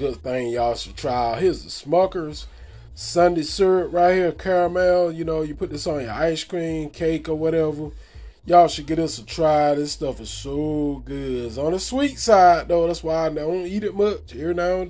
Good thing y'all should try. out. Here's the Smuckers Sundae syrup right here, caramel. You know, you put this on your ice cream, cake, or whatever. Y'all should give this a try. This stuff is so good. It's on the sweet side though. That's why I don't eat it much. Here now and then.